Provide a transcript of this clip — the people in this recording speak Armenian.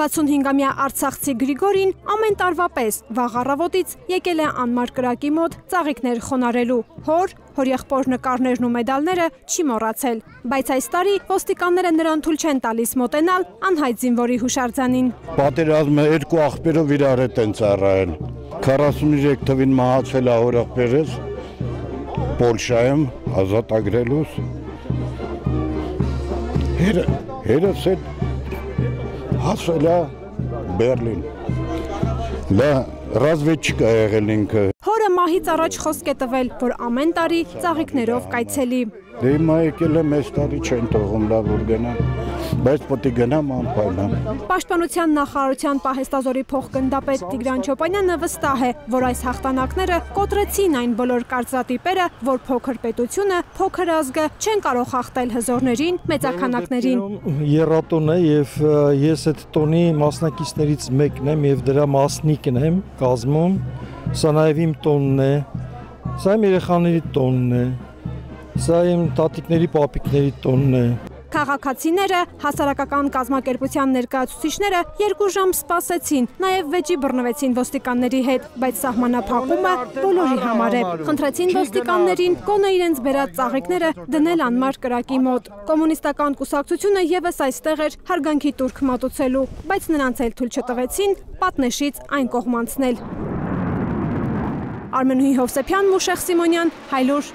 65-ամյա Արցախցի Գրիգորին ամեն տարվա պես վաղ առավոտից եկել է անմար կրակի մոտ ծաղիկներ խոնարելու։ Հոր, հորեղբոր նկարներն ու մեդալները չի մոռացել, բայց այս տարի ոստիկանները նրան թույլ չեն տալիս մոտենալ անհայտ զինվորի հուշարձանին։ Պատերազմը երկու աղբերով իրար հետ են ծառայել։ 43 թվին մահացել է հորեղբերս Պոլշայում ազատագրելուց։ Հերը, հերս հետ հասել է Բերլին։ Լա ռազմեչիկ է եղել ինքը։ Հորը մահից առաջ խոսք է տվել, որ ամեն տարի ծաղիկներով կայցելի։ Դե հիմա եկել եմ այս տարի չեն թողում լավ որ գնամ, բայց պետք է գնամ անպայման։ Պաշտպանության նախարարության պահեստազորի փոխգնդապետ Տիգրան Չոպանյանը վստահ է, որ այս հաղթանակները կոտրեցին այն բոլոր կարծրատիպերը, որ փոքր պետությունը, փոքր ազգը չեն կարող հաղթել հզորներին, մեծաքանակներին։ Երատոն է եւ ես այդ տոնի մասնակիցներից մեկն եմ եւ դրա մասնիկն եմ կազմում։ Սա նաեւ իմ տոնն է։ Սա իմ երեխաների տոնն է։ Սա իմ տատիկների, պապիկների տոնն է։ Քաղաքացիները, հասարակական կազմակերպության ներկայացուցիչները երկու ժամ սպասեցին, նաև վեճի բռնվեցին ոստիկանների հետ, բայց սահմանափակումը բոլորի համար է։ Խնդրեցին ոստիկաններին կոնը իրենց բերած ծաղիկները դնել անմար կրակի մոտ։ Կոմունիստական կուսակցությունը եւս այստեղ էր հարգանքի турք մատուցելու, բայց նրանց էլ թույլ չտվեցին պատնեշից այն կողմ անցնել։ Արմենուհի Հովսեփյան, Մուշեղ Սիմոնյան, Հայլուր